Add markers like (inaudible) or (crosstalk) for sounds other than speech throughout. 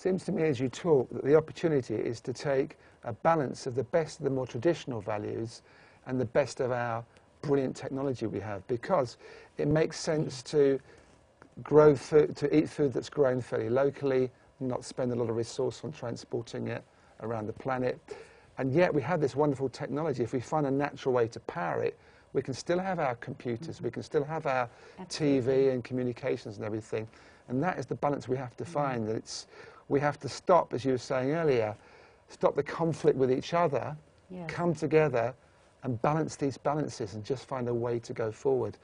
seems to me as you talk that the opportunity is to take a balance of the best of the more traditional values and the best of our brilliant technology we have because it makes sense to grow food, to eat food that's grown fairly locally, not spend a lot of resource on transporting it around the planet. And yet we have this wonderful technology. If we find a natural way to power it, we can still have our computers, mm-hmm. we can still have our Absolutely. TV and communications and everything. And that is the balance we have to mm-hmm. find. That it's, we have to stop, as you were saying earlier, stop the conflict with each other, come together and balance these balances and just find a way to go forward.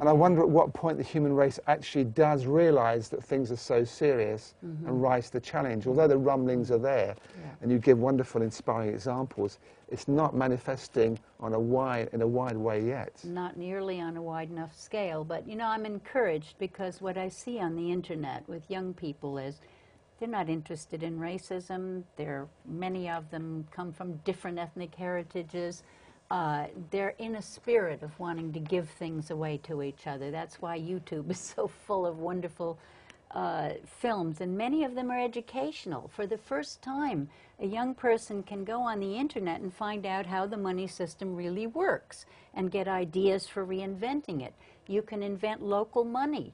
And I wonder at what point the human race actually does realize that things are so serious mm-hmm. and rise to the challenge. Although the rumblings are there, yeah. and you give wonderful, inspiring examples, it's not manifesting on a wide, in a wide way yet. Not nearly on a wide enough scale. But, you know, I'm encouraged because what I see on the internet with young people is they're not interested in racism. They're, many of them come from different ethnic heritages uh, they're in a spirit of wanting to give things away to each other. That's why YouTube (laughs) is so full of wonderful uh, films, and many of them are educational. For the first time, a young person can go on the internet and find out how the money system really works and get ideas for reinventing it. You can invent local money.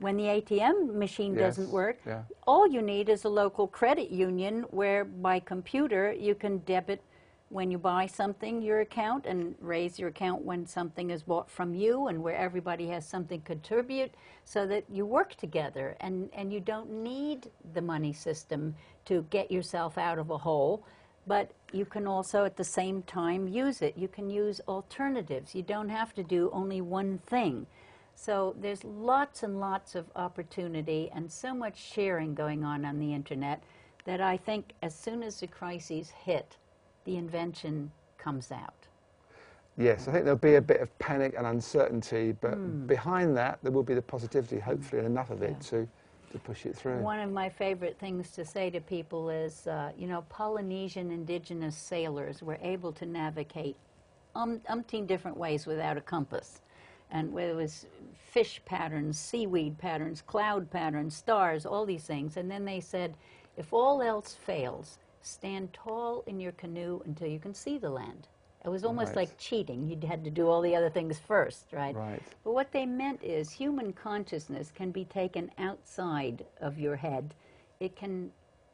When the ATM machine yes. doesn't work, yeah. all you need is a local credit union where by computer you can debit when you buy something your account and raise your account when something is bought from you and where everybody has something contribute so that you work together and, and you don't need the money system to get yourself out of a hole but you can also at the same time use it you can use alternatives you don't have to do only one thing so there's lots and lots of opportunity and so much sharing going on on the internet that I think as soon as the crises hit the invention comes out. Yes, I think there'll be a bit of panic and uncertainty, but mm. behind that there will be the positivity, hopefully, and enough of it yeah. to, to push it through. One of my favorite things to say to people is, uh, you know, Polynesian indigenous sailors were able to navigate um, umpteen different ways without a compass. And whether it was fish patterns, seaweed patterns, cloud patterns, stars, all these things. And then they said, if all else fails, stand tall in your canoe until you can see the land. It was almost right. like cheating. You had to do all the other things first, right? Right. But what they meant is human consciousness can be taken outside of your head. It can,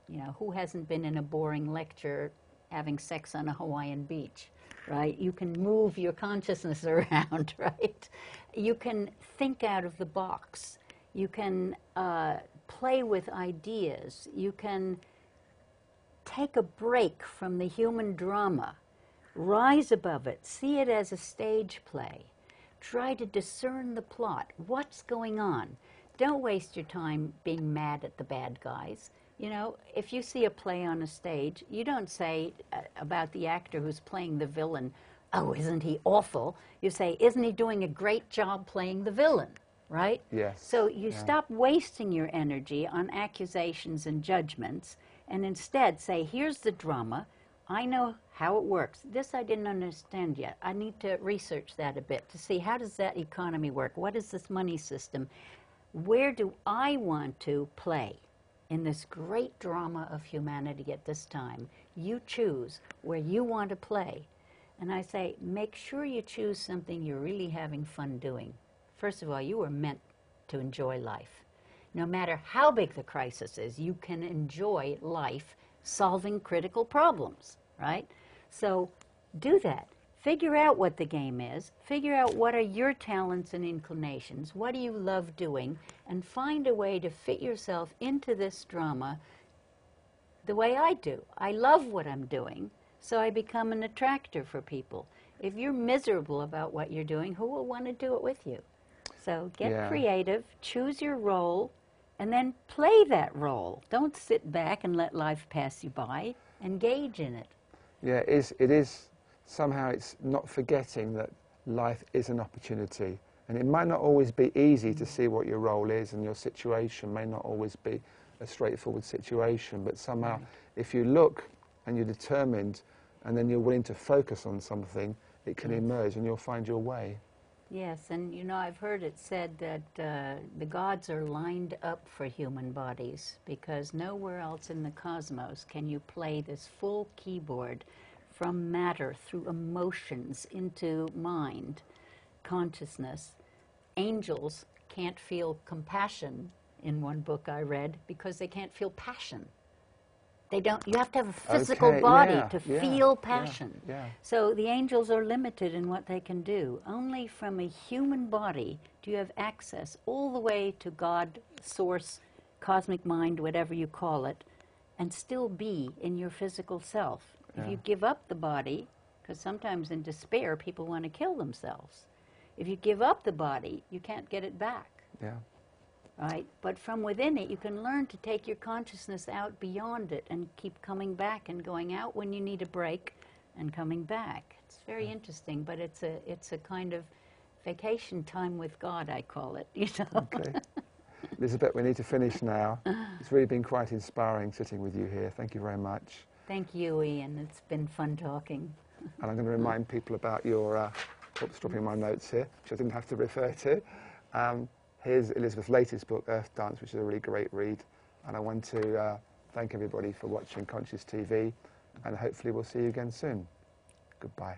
you know, who hasn't been in a boring lecture having sex on a Hawaiian beach, right? You can move your consciousness (laughs) around, right? You can think out of the box. You can uh, play with ideas. You can take a break from the human drama, rise above it, see it as a stage play, try to discern the plot. What's going on? Don't waste your time being mad at the bad guys. You know, if you see a play on a stage, you don't say uh, about the actor who's playing the villain, oh, isn't he awful? You say, isn't he doing a great job playing the villain? Right? Yes. So you yeah. stop wasting your energy on accusations and judgments and instead say, here's the drama. I know how it works. This I didn't understand yet. I need to research that a bit to see how does that economy work? What is this money system? Where do I want to play in this great drama of humanity at this time? You choose where you want to play. And I say, make sure you choose something you're really having fun doing. First of all, you were meant to enjoy life no matter how big the crisis is, you can enjoy life solving critical problems, right? So do that. Figure out what the game is. Figure out what are your talents and inclinations. What do you love doing? And find a way to fit yourself into this drama the way I do. I love what I'm doing, so I become an attractor for people. If you're miserable about what you're doing, who will want to do it with you? So get yeah. creative, choose your role, and then play that role. Don't sit back and let life pass you by. Engage in it. Yeah, it is, it is somehow it's not forgetting that life is an opportunity. And it might not always be easy to see what your role is, and your situation may not always be a straightforward situation. But somehow, right. if you look and you're determined, and then you're willing to focus on something, it can emerge and you'll find your way. Yes, and you know, I've heard it said that uh, the gods are lined up for human bodies because nowhere else in the cosmos can you play this full keyboard from matter through emotions into mind, consciousness. Angels can't feel compassion in one book I read because they can't feel passion. They don't. You have to have a physical Okay, body yeah, to yeah, feel passion. yeah. So the angels are limited in what they can do. Only from a human body do you have access all the way to God, source, cosmic mind, whatever you call it, and still be in your physical self. If Yeah. you give up the body, because sometimes in despair people want to kill themselves. If you give up the body, you can't get it back Yeah. right? But from within it, you can learn to take your consciousness out beyond it and keep coming back and going out when you need a break and coming back. It's very interesting, but it's a it's a kind of vacation time with God, I call it. (laughs) You know. Okay. Elisabet, we need to finish now. (laughs) It's really been quite inspiring sitting with you here. Thank you very much. Thank you, Iain. It's been fun talking. And I'm going to remind people about your, uh, oops, dropping my notes here, which I didn't have to refer to. Um, here's Elisabet's latest book, Earth Dance, which is a really great read. And I want to uh, thank everybody for watching Conscious TV, and hopefully we'll see you again soon. Goodbye.